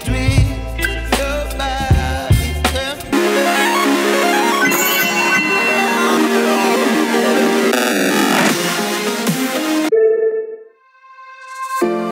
street.